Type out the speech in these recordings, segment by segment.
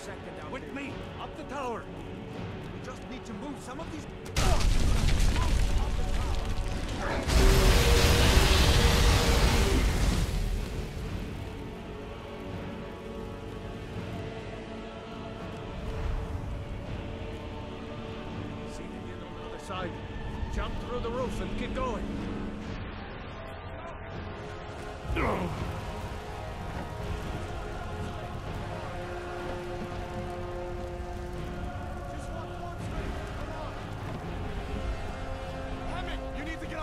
second out With me! Up the tower! We just need to move some of these... See the kid on the other side. Jump through the roof and keep going.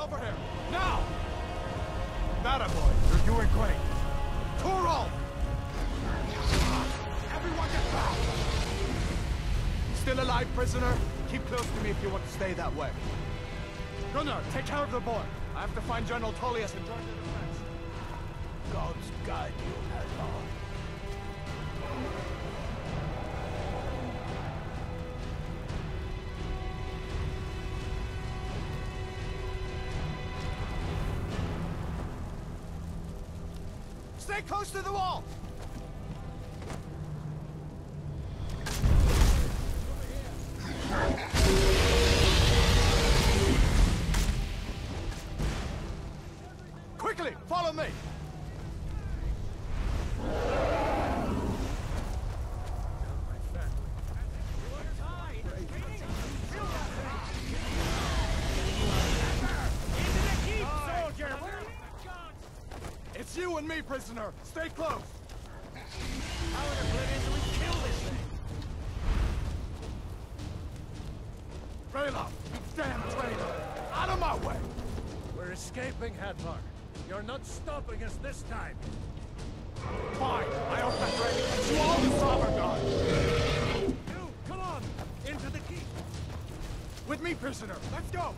Over here. Now! Nada, boy. You're doing great. Torolf! Everyone get back! Still alive, prisoner? Keep close to me if you want to stay that way. Gunnar, take care of the boy. I have to find General Tullius and join the defense. Gods guide you, Hadvar. Stay close to the wall! Me, prisoner! Stay close! How in the do we kill this thing? Ralof, you damn traitor! Out of my way! We're escaping, Hadvar. You're not stopping us this time. Fine, I hope that dragon you all to Sovngarde! You, come on! Into the keep! With me, prisoner! Let's go!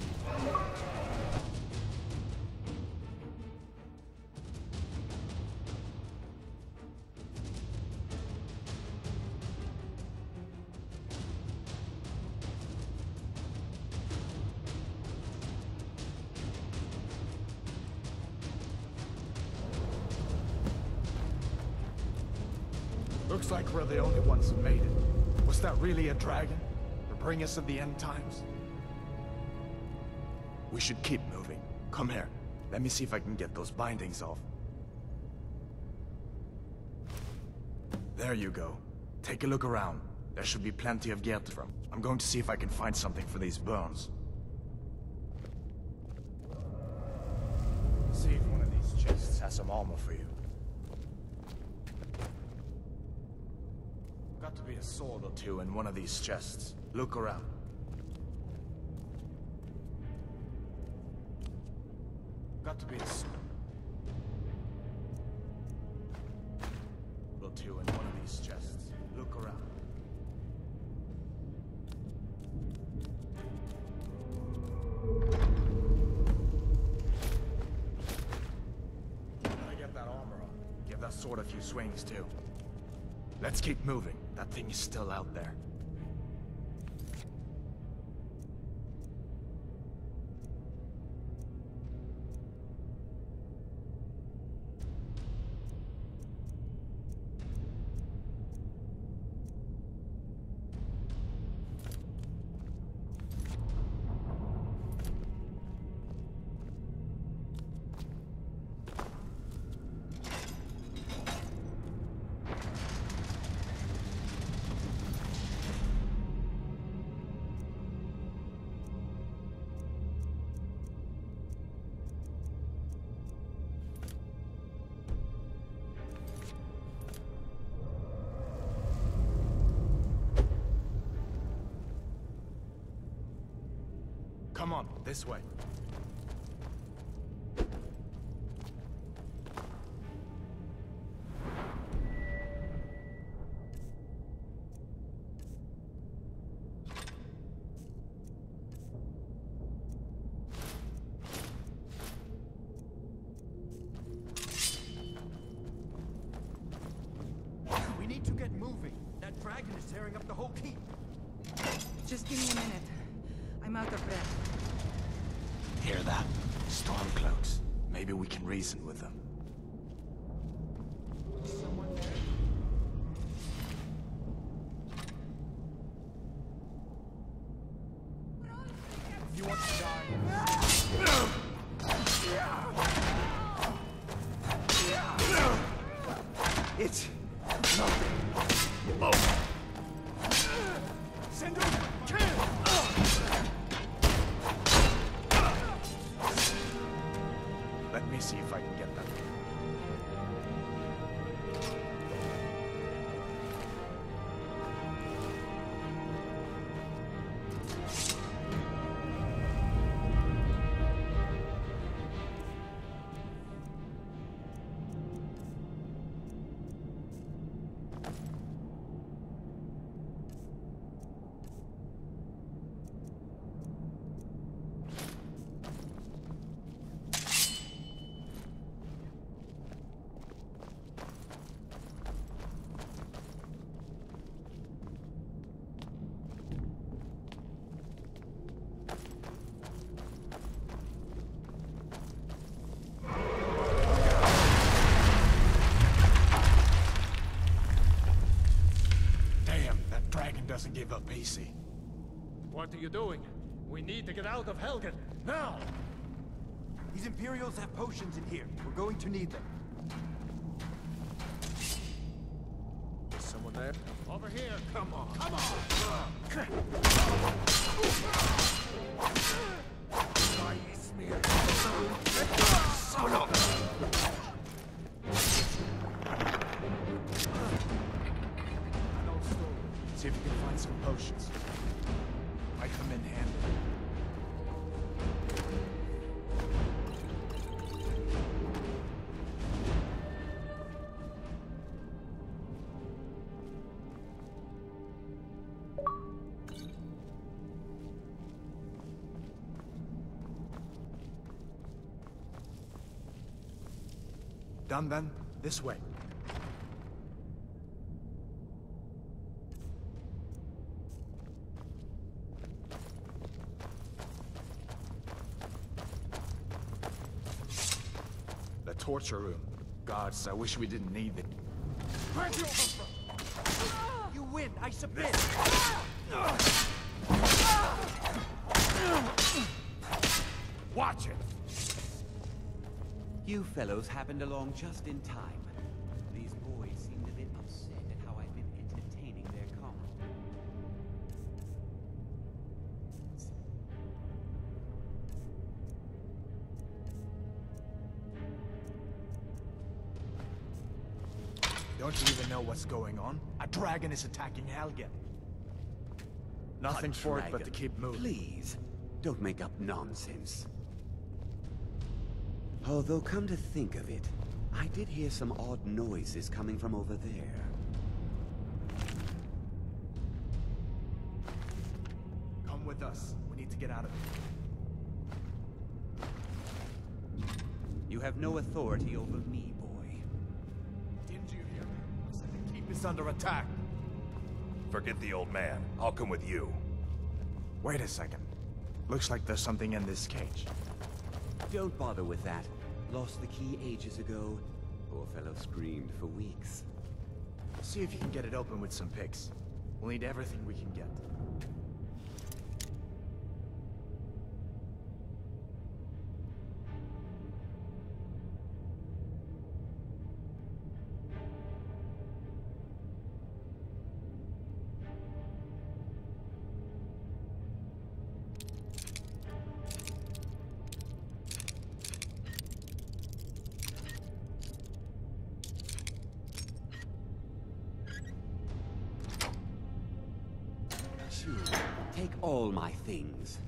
Looks like we're the only ones who made it. Was that really a dragon? To bring us of the end times? We should keep moving. Come here. Let me see if I can get those bindings off. There you go. Take a look around. There should be plenty of get from. I'm going to see if I can find something for these bones. See if one of these chests has some armor for you. Got to be a sword or two in one of these chests. Look around. Got to be a sword or two in one of these chests. Look around. Get that armor. Give that sword a few swings too. Let's keep moving. That thing is still out there. Come on, this way. We need to get moving. That dragon is tearing up the whole keep. Just give me a minute. I'm out of breath. Hear that? Stormcloaks. Maybe we can reason with them. See if I can get give up easy. What are you doing? We need to get out of Helgen, now! These Imperials have potions in here. We're going to need them. Is someone there? Over here! Come on. Come on! An Done then? This way. The torture room. Gods, I wish we didn't need it. You win. I submit. Watch it! You fellows happened along just in time. These boys seemed a bit upset at how I've been entertaining their. Don't you even know what's going on? A dragon is attacking Helgen. Nothing A for it but to keep moving. Please, don't make up nonsense. Although, come to think of it, I did hear some odd noises coming from over there. Come with us. We need to get out of here. You have no authority over me, boy. Didn't you hear me? I said to keep us under attack. Forget the old man. I'll come with you. Wait a second. Looks like there's something in this cage. Don't bother with that. Lost the key ages ago. Poor fellow screamed for weeks. See if you can get it open with some picks. We'll need everything we can get. Take all my things.